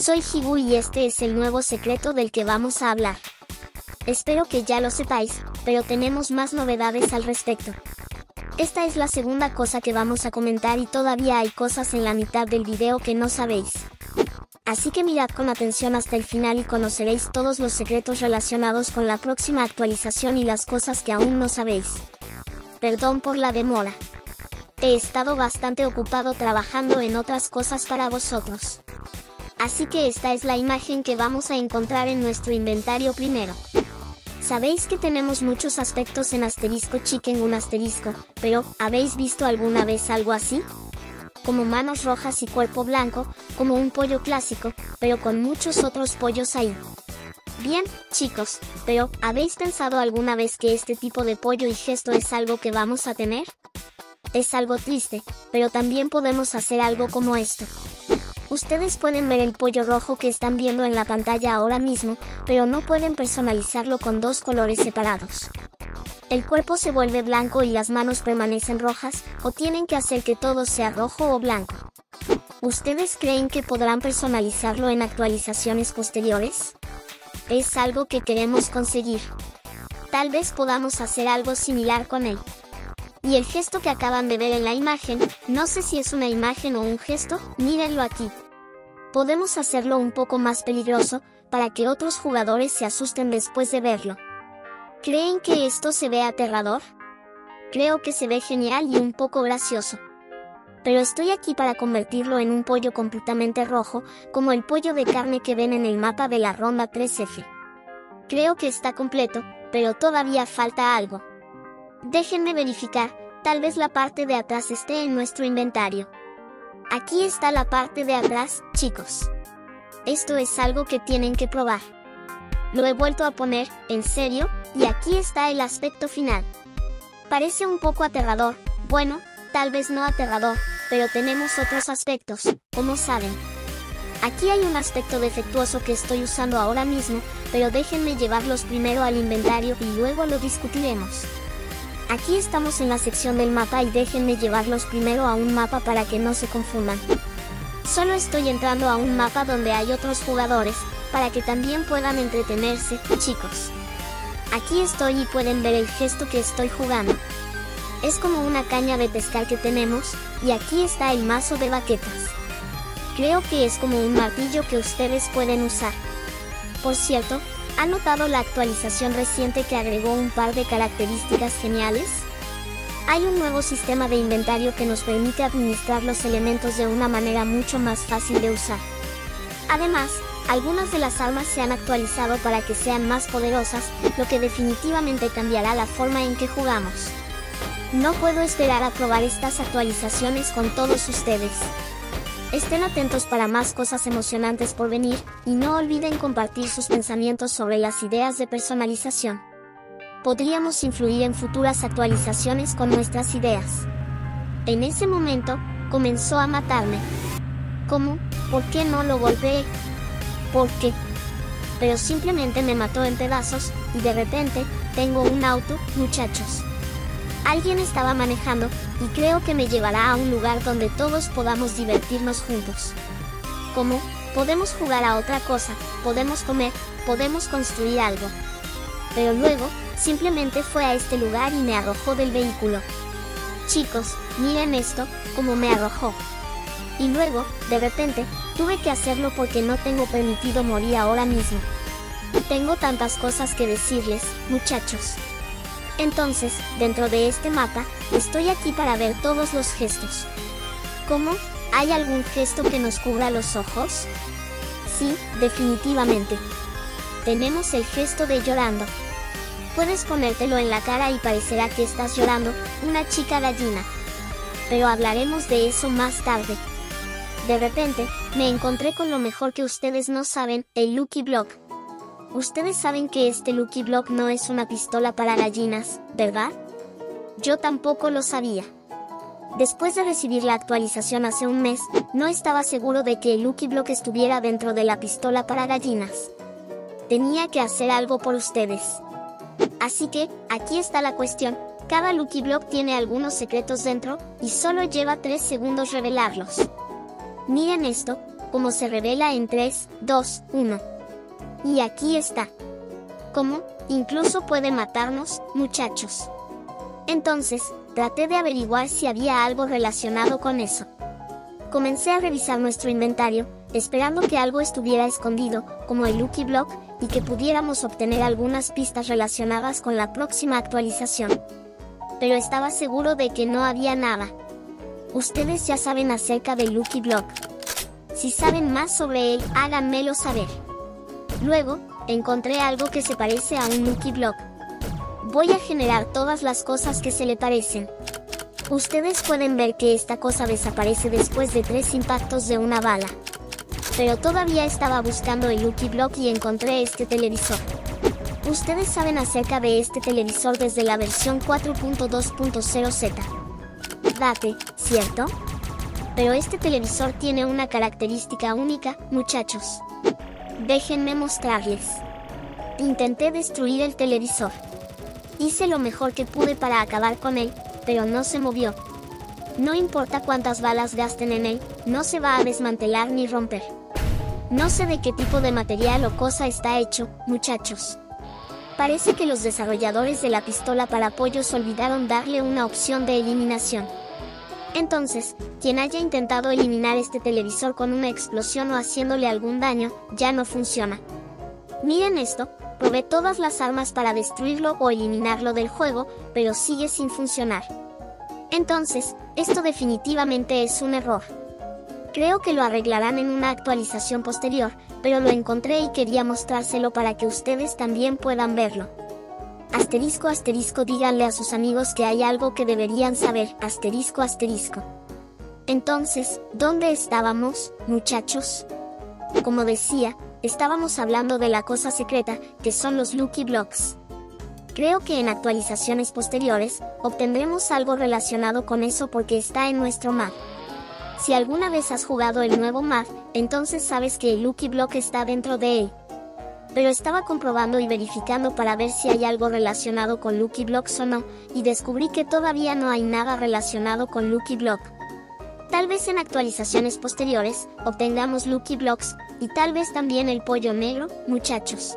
Soy Hibu y este es el nuevo secreto del que vamos a hablar. Espero que ya lo sepáis, pero tenemos más novedades al respecto. Esta es la segunda cosa que vamos a comentar y todavía hay cosas en la mitad del video que no sabéis. Así que mirad con atención hasta el final y conoceréis todos los secretos relacionados con la próxima actualización y las cosas que aún no sabéis. Perdón por la demora. He estado bastante ocupado trabajando en otras cosas para vosotros. Así que esta es la imagen que vamos a encontrar en nuestro inventario primero. Sabéis que tenemos muchos aspectos en asterisco chicken un asterisco, pero ¿habéis visto alguna vez algo así? Como manos rojas y cuerpo blanco, como un pollo clásico, pero con muchos otros pollos ahí. Bien, chicos, pero ¿habéis pensado alguna vez que este tipo de pollo y gesto es algo que vamos a tener? Es algo triste, pero también podemos hacer algo como esto. Ustedes pueden ver el pollo rojo que están viendo en la pantalla ahora mismo, pero no pueden personalizarlo con dos colores separados. El cuerpo se vuelve blanco y las manos permanecen rojas, o tienen que hacer que todo sea rojo o blanco. ¿Ustedes creen que podrán personalizarlo en actualizaciones posteriores? Es algo que queremos conseguir. Tal vez podamos hacer algo similar con él. Y el gesto que acaban de ver en la imagen, no sé si es una imagen o un gesto, mírenlo aquí. Podemos hacerlo un poco más peligroso, para que otros jugadores se asusten después de verlo. ¿Creen que esto se ve aterrador? Creo que se ve genial y un poco gracioso. Pero estoy aquí para convertirlo en un pollo completamente rojo, como el pollo de carne que ven en el mapa de la ronda 3F. Creo que está completo, pero todavía falta algo. Déjenme verificar, tal vez la parte de atrás esté en nuestro inventario. Aquí está la parte de atrás, chicos. Esto es algo que tienen que probar. Lo he vuelto a poner, en serio, y aquí está el aspecto final. Parece un poco aterrador, bueno, tal vez no aterrador, pero tenemos otros aspectos, como saben. Aquí hay un aspecto defectuoso que estoy usando ahora mismo, pero déjenme llevarlos primero al inventario y luego lo discutiremos. Aquí estamos en la sección del mapa y déjenme llevarlos primero a un mapa para que no se confundan. Solo estoy entrando a un mapa donde hay otros jugadores, para que también puedan entretenerse, chicos. Aquí estoy y pueden ver el gesto que estoy jugando. Es como una caña de pescar que tenemos, y aquí está el mazo de baquetas. Creo que es como un martillo que ustedes pueden usar. Por cierto, ¿Han notado la actualización reciente que agregó un par de características geniales? Hay un nuevo sistema de inventario que nos permite administrar los elementos de una manera mucho más fácil de usar. Además, algunas de las armas se han actualizado para que sean más poderosas, lo que definitivamente cambiará la forma en que jugamos. No puedo esperar a probar estas actualizaciones con todos ustedes. Estén atentos para más cosas emocionantes por venir, y no olviden compartir sus pensamientos sobre las ideas de personalización. Podríamos influir en futuras actualizaciones con nuestras ideas. En ese momento, comenzó a matarme. ¿Cómo? ¿Por qué no lo golpeé? ¿Por qué? Pero simplemente me mató en pedazos, y de repente, tengo un auto, muchachos. Alguien estaba manejando, y creo que me llevará a un lugar donde todos podamos divertirnos juntos. ¿Cómo? Podemos jugar a otra cosa, podemos comer, podemos construir algo. Pero luego, simplemente fue a este lugar y me arrojó del vehículo. Chicos, miren esto, como me arrojó. Y luego, de repente, tuve que hacerlo porque no tengo permitido morir ahora mismo. Tengo tantas cosas que decirles, muchachos. Entonces, dentro de este mapa, estoy aquí para ver todos los gestos. ¿Cómo? ¿Hay algún gesto que nos cubra los ojos? Sí, definitivamente. Tenemos el gesto de llorando. Puedes ponértelo en la cara y parecerá que estás llorando, una chica gallina. Pero hablaremos de eso más tarde. De repente, me encontré con lo mejor que ustedes no saben, el Lucky Block. Ustedes saben que este Lucky Block no es una pistola para gallinas, ¿verdad? Yo tampoco lo sabía. Después de recibir la actualización hace un mes, no estaba seguro de que el Lucky Block estuviera dentro de la pistola para gallinas. Tenía que hacer algo por ustedes. Así que, aquí está la cuestión, cada Lucky Block tiene algunos secretos dentro, y solo lleva 3 segundos revelarlos. Miren esto, como se revela en 3, 2, 1. Y aquí está. ¿Cómo? Incluso puede matarnos, muchachos. Entonces, traté de averiguar si había algo relacionado con eso. Comencé a revisar nuestro inventario, esperando que algo estuviera escondido, como el Lucky Block, y que pudiéramos obtener algunas pistas relacionadas con la próxima actualización. Pero estaba seguro de que no había nada. Ustedes ya saben acerca del Lucky Block. Si saben más sobre él, háganmelo saber. Luego, encontré algo que se parece a un Lucky Block. Voy a generar todas las cosas que se le parecen. Ustedes pueden ver que esta cosa desaparece después de tres impactos de una bala. Pero todavía estaba buscando el Lucky Block y encontré este televisor. Ustedes saben acerca de este televisor desde la versión 4.2.0Z. Date, ¿cierto? Pero este televisor tiene una característica única, muchachos. Déjenme mostrarles. Intenté destruir el televisor. Hice lo mejor que pude para acabar con él, pero no se movió. No importa cuántas balas gasten en él, no se va a desmantelar ni romper. No sé de qué tipo de material o cosa está hecho, muchachos. Parece que los desarrolladores de la pistola para apoyos olvidaron darle una opción de eliminación. Entonces, quien haya intentado eliminar este televisor con una explosión o haciéndole algún daño, ya no funciona. Miren esto, Probé todas las armas para destruirlo o eliminarlo del juego, pero sigue sin funcionar. Entonces, esto definitivamente es un error. Creo que lo arreglarán en una actualización posterior, pero lo encontré y quería mostrárselo para que ustedes también puedan verlo. Asterisco asterisco díganle a sus amigos que hay algo que deberían saber, asterisco asterisco. Entonces, ¿dónde estábamos, muchachos? Como decía, estábamos hablando de la cosa secreta, que son los Lucky Blocks. Creo que en actualizaciones posteriores, obtendremos algo relacionado con eso porque está en nuestro map. Si alguna vez has jugado el nuevo map, entonces sabes que el Lucky Block está dentro de él. Pero estaba comprobando y verificando para ver si hay algo relacionado con Lucky Blocks o no, y descubrí que todavía no hay nada relacionado con Lucky Block. Tal vez en actualizaciones posteriores, obtengamos Lucky Blocks, y tal vez también el pollo negro, muchachos.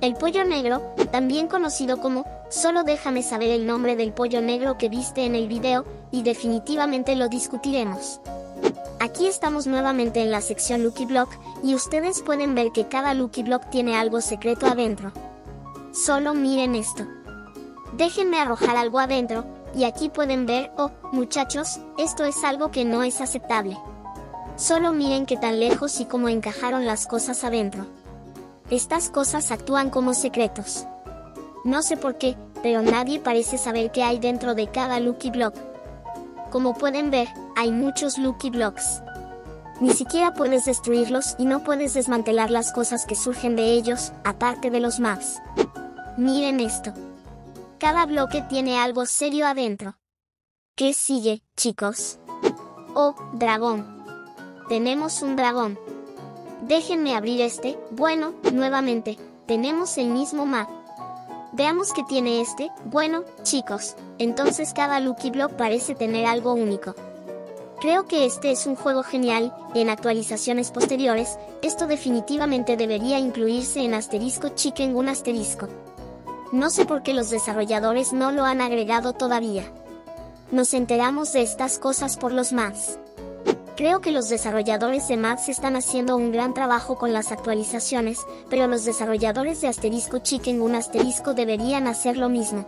El pollo negro, también conocido como, solo déjame saber el nombre del pollo negro que viste en el video, y definitivamente lo discutiremos. Aquí estamos nuevamente en la sección Lucky Block, y ustedes pueden ver que cada Lucky Block tiene algo secreto adentro. Solo miren esto. Déjenme arrojar algo adentro, y aquí pueden ver, oh, muchachos, esto es algo que no es aceptable. Solo miren qué tan lejos y cómo encajaron las cosas adentro. Estas cosas actúan como secretos. No sé por qué, pero nadie parece saber qué hay dentro de cada Lucky Block. Como pueden ver, hay muchos Lucky Blocks. Ni siquiera puedes destruirlos y no puedes desmantelar las cosas que surgen de ellos, aparte de los maps. Miren esto. Cada bloque tiene algo serio adentro. ¿Qué sigue, chicos? Oh, dragón. Tenemos un dragón. Déjenme abrir este. Bueno, nuevamente, tenemos el mismo map. Veamos qué tiene este. Bueno, chicos, entonces cada Lucky Block parece tener algo único. Creo que este es un juego genial, en actualizaciones posteriores, esto definitivamente debería incluirse en asterisco chicken un asterisco. No sé por qué los desarrolladores no lo han agregado todavía. Nos enteramos de estas cosas por los maps. Creo que los desarrolladores de maps están haciendo un gran trabajo con las actualizaciones, pero los desarrolladores de asterisco chicken un asterisco deberían hacer lo mismo.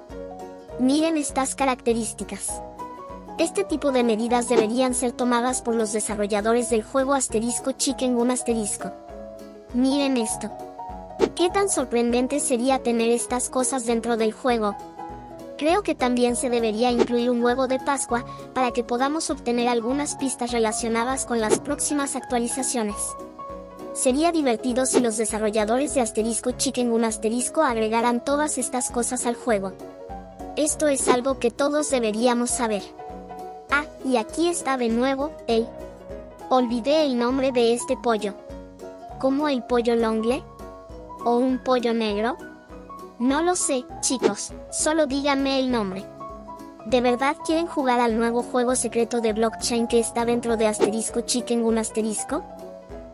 Miren estas características. Este tipo de medidas deberían ser tomadas por los desarrolladores del juego asterisco chicken un asterisco. Miren esto. ¿Qué tan sorprendente sería tener estas cosas dentro del juego? Creo que también se debería incluir un huevo de Pascua, para que podamos obtener algunas pistas relacionadas con las próximas actualizaciones. Sería divertido si los desarrolladores de Asterisco Chicken un asterisco agregaran todas estas cosas al juego. Esto es algo que todos deberíamos saber. Ah, y aquí está de nuevo, el... Olvidé el nombre de este pollo. ¿Cómo el pollo longle? ¿O un pollo negro? No lo sé, chicos, solo díganme el nombre. ¿De verdad quieren jugar al nuevo juego secreto de blockchain que está dentro de Asterisco Chicken un asterisco?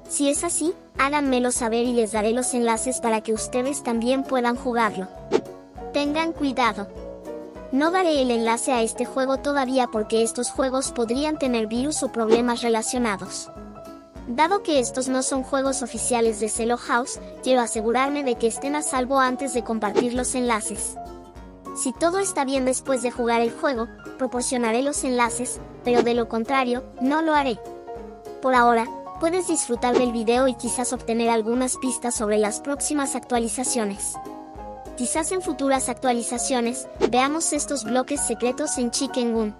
Si es así, háganmelo saber y les daré los enlaces para que ustedes también puedan jugarlo. Tengan cuidado. No daré el enlace a este juego todavía porque estos juegos podrían tener virus o problemas relacionados. Dado que estos no son juegos oficiales de Celo House, quiero asegurarme de que estén a salvo antes de compartir los enlaces. Si todo está bien después de jugar el juego, proporcionaré los enlaces, pero de lo contrario, no lo haré. Por ahora, puedes disfrutar del video y quizás obtener algunas pistas sobre las próximas actualizaciones. Quizás en futuras actualizaciones, veamos estos bloques secretos en Chicken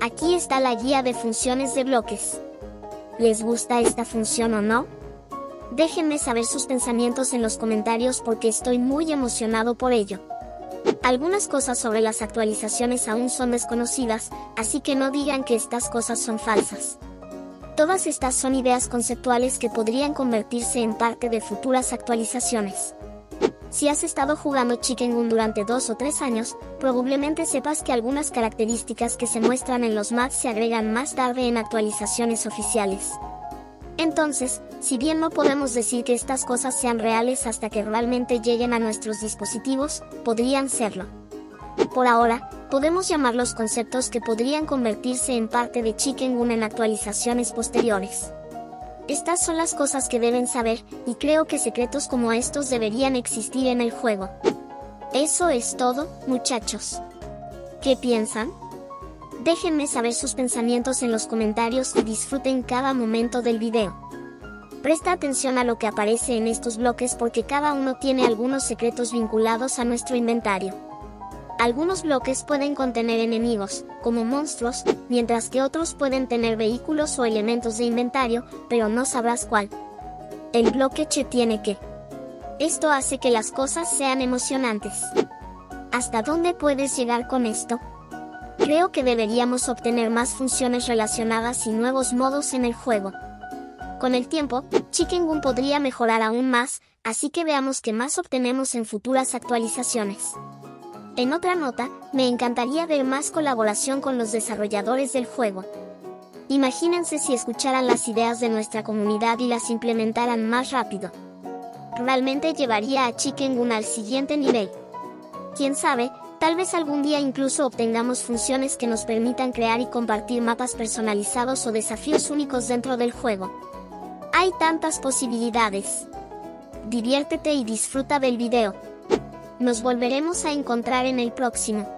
Aquí está la guía de funciones de bloques. ¿Les gusta esta función o no? Déjenme saber sus pensamientos en los comentarios porque estoy muy emocionado por ello. Algunas cosas sobre las actualizaciones aún son desconocidas, así que no digan que estas cosas son falsas. Todas estas son ideas conceptuales que podrían convertirse en parte de futuras actualizaciones. Si has estado jugando Chicken Gun durante dos o tres años, probablemente sepas que algunas características que se muestran en los maps se agregan más tarde en actualizaciones oficiales. Entonces, si bien no podemos decir que estas cosas sean reales hasta que realmente lleguen a nuestros dispositivos, podrían serlo. Por ahora, podemos llamarlos conceptos que podrían convertirse en parte de Chicken Gun en actualizaciones posteriores. Estas son las cosas que deben saber, y creo que secretos como estos deberían existir en el juego. Eso es todo, muchachos. ¿Qué piensan? Déjenme saber sus pensamientos en los comentarios y disfruten cada momento del video. Presta atención a lo que aparece en estos bloques porque cada uno tiene algunos secretos vinculados a nuestro inventario. Algunos bloques pueden contener enemigos, como monstruos, mientras que otros pueden tener vehículos o elementos de inventario, pero no sabrás cuál. El bloque Che tiene que. Esto hace que las cosas sean emocionantes. ¿Hasta dónde puedes llegar con esto? Creo que deberíamos obtener más funciones relacionadas y nuevos modos en el juego. Con el tiempo, Chicken Gun podría mejorar aún más, así que veamos qué más obtenemos en futuras actualizaciones. En otra nota, me encantaría ver más colaboración con los desarrolladores del juego. Imagínense si escucharan las ideas de nuestra comunidad y las implementaran más rápido. Realmente llevaría a Chicken Gun al siguiente nivel. Quién sabe, tal vez algún día incluso obtengamos funciones que nos permitan crear y compartir mapas personalizados o desafíos únicos dentro del juego. Hay tantas posibilidades. Diviértete y disfruta del video. Nos volveremos a encontrar en el próximo.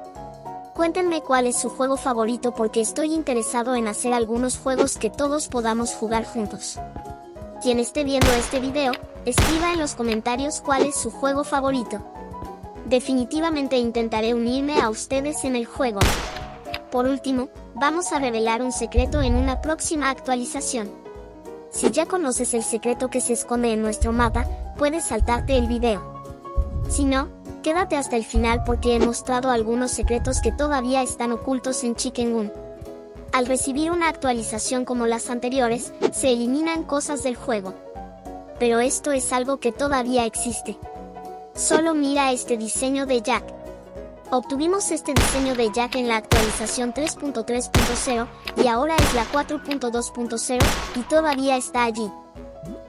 Cuéntenme cuál es su juego favorito porque estoy interesado en hacer algunos juegos que todos podamos jugar juntos. Quien esté viendo este video, escriba en los comentarios cuál es su juego favorito. Definitivamente intentaré unirme a ustedes en el juego. Por último, vamos a revelar un secreto en una próxima actualización. Si ya conoces el secreto que se esconde en nuestro mapa, puedes saltarte el video. Si no, Quédate hasta el final porque he mostrado algunos secretos que todavía están ocultos en Chicken Gun. Al recibir una actualización como las anteriores, se eliminan cosas del juego. Pero esto es algo que todavía existe. Solo mira este diseño de Jack. Obtuvimos este diseño de Jack en la actualización 3.3.0 y ahora es la 4.2.0 y todavía está allí.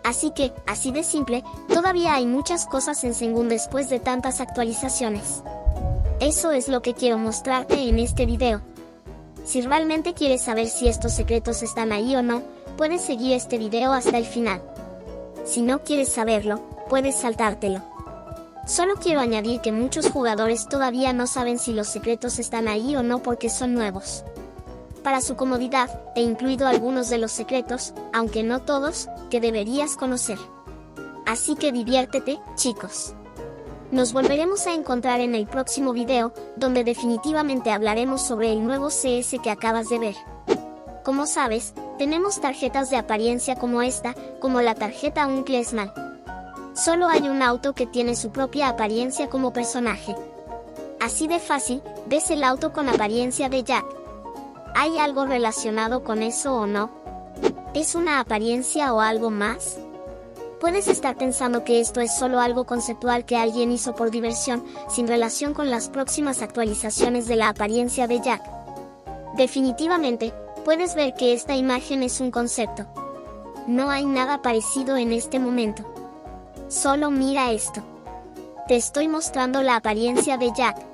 Así que, así de simple, todavía hay muchas cosas en Sengun después de tantas actualizaciones. Eso es lo que quiero mostrarte en este video. Si realmente quieres saber si estos secretos están ahí o no, puedes seguir este video hasta el final. Si no quieres saberlo, puedes saltártelo. Solo quiero añadir que muchos jugadores todavía no saben si los secretos están ahí o no porque son nuevos para su comodidad, he incluido algunos de los secretos, aunque no todos, que deberías conocer. Así que diviértete, chicos. Nos volveremos a encontrar en el próximo video, donde definitivamente hablaremos sobre el nuevo CS que acabas de ver. Como sabes, tenemos tarjetas de apariencia como esta, como la tarjeta Uncle Solo hay un auto que tiene su propia apariencia como personaje. Así de fácil, ves el auto con apariencia de Jack. ¿Hay algo relacionado con eso o no? ¿Es una apariencia o algo más? Puedes estar pensando que esto es solo algo conceptual que alguien hizo por diversión, sin relación con las próximas actualizaciones de la apariencia de Jack. Definitivamente, puedes ver que esta imagen es un concepto. No hay nada parecido en este momento. Solo mira esto. Te estoy mostrando la apariencia de Jack.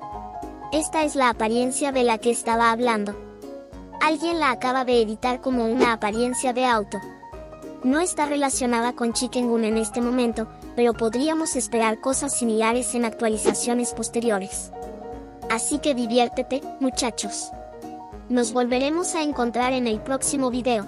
Esta es la apariencia de la que estaba hablando. Alguien la acaba de editar como una apariencia de auto. No está relacionada con Chicken en este momento, pero podríamos esperar cosas similares en actualizaciones posteriores. Así que diviértete, muchachos. Nos volveremos a encontrar en el próximo video.